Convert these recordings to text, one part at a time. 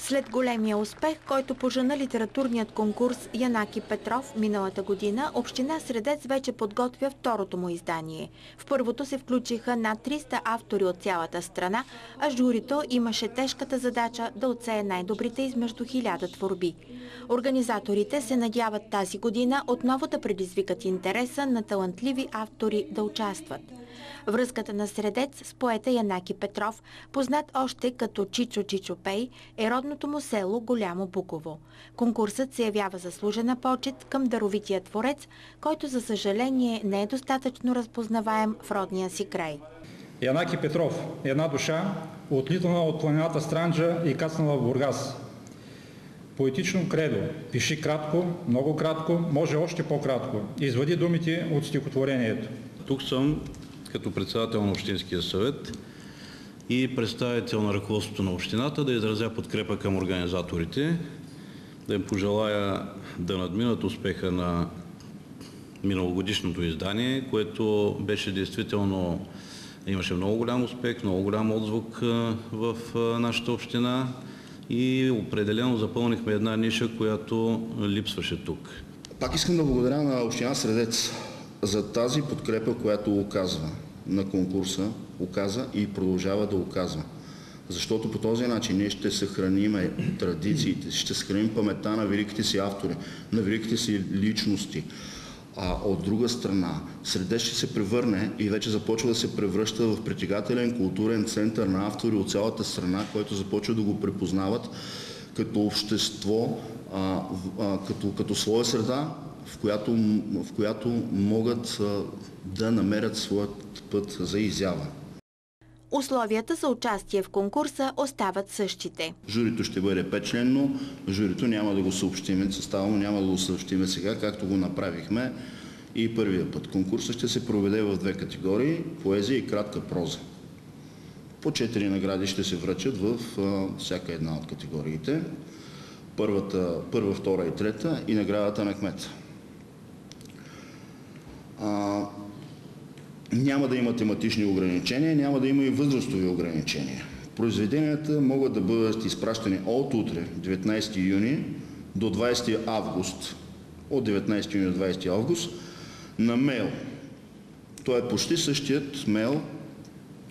След големия успех, който пожена литературният конкурс Янаки Петров миналата година, Община Средец вече подготвя второто му издание. В първото се включиха над 300 автори от цялата страна, а журито имаше тежката задача да отсее най-добрите измежду хиляда творби. Организаторите се надяват тази година отново да предизвикат интереса на талантливи автори да участват. Връзката на Средец с поета Янаки Петров, познат още като Чичо Чичопей, е родното му село Голямо Буково. Конкурсът се явява заслужена почет към даровития творец, който за съжаление не е достатъчно разпознаваем в родния си край. Янаки Петров, една душа, отлитана от планината Странджа и кацнала в Бургас. Поетично кредо. Пиши кратко, много кратко, може още по-кратко. Извади думите от стихотворението. Тук съм като председател на Общинския съвет и представител на ръководството на общината да изразя подкрепа към организаторите, да им пожелая да надминат успеха на миналогодишното издание, което беше действително, имаше много голям успех, много голям отзвук в нашата община и определено запълнихме една ниша, която липсваше тук. Пак искам да благодаря на Община Средец за тази подкрепа, която оказва на конкурса, оказа и продължава да оказва. Защото по този начин ние ще съхраним традициите, ще съхраним паметта на великите си автори, на великите си личности. А от друга страна, Средец ще се превърне и вече започва да се превръща в притегателен културен център на автори от цялата страна, който започва да го препознават като общество, а, а, като, като своя среда, в която, в която могат да намерят своят път за изява. Условията за участие в конкурса остават същите. Журито ще бъде печленно, журито няма да го съобщиме, състава му няма да го съобщиме сега, както го направихме и първия път. Конкурсът ще се проведе в две категории – поезия и кратка проза. По четири награди ще се връчат в всяка една от категориите. Първата, първа, втора и трета и наградата на кмета. Няма да има тематични ограничения, няма да има и възрастови ограничения. Произведенията могат да бъдат изпращани от утре, 19 юни, до 20 август. От 19 юни до 20 август на мейл. Той е почти същият мейл,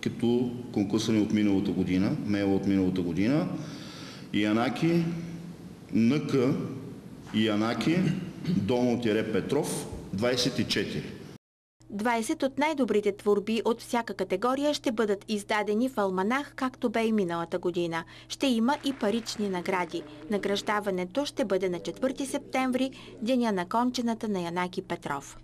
като конкурса ни от миналата година, мейл от миналата година. Янаки, НК, Янаки, Домо-Петров, 24. 20 от най-добрите творби от всяка категория ще бъдат издадени в Алманах, както бе и миналата година. Ще има и парични награди. Награждаването ще бъде на 4 септември, деня на кончената на Янаки Петров.